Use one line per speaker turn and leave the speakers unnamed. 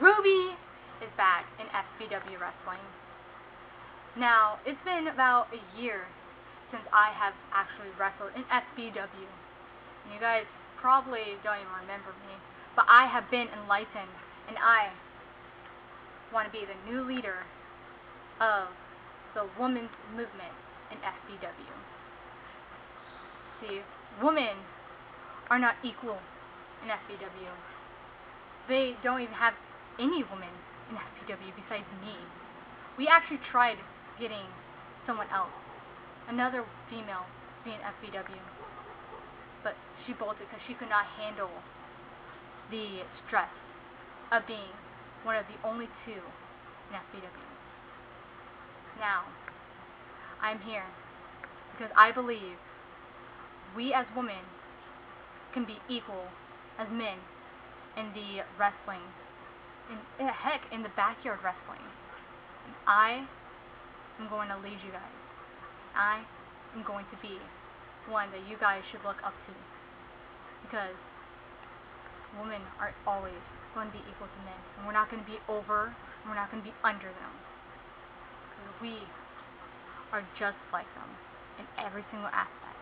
Ruby is back in FBW Wrestling. Now, it's been about a year since I have actually wrestled in FBW. And you guys probably don't even remember me, but I have been enlightened, and I want to be the new leader of the women's movement in FBW. See, women are not equal in FBW. They don't even have any woman in FBW besides me. We actually tried getting someone else, another female, to be in FBW, but she bolted because she could not handle the stress of being one of the only two in FBW. Now, I'm here because I believe we as women can be equal as men in the wrestling, in, in heck, in the backyard wrestling. And I am going to lead you guys. I am going to be one that you guys should look up to because women are always going to be equal to men, and we're not going to be over, and we're not going to be under them. Because we are just like them in every single aspect.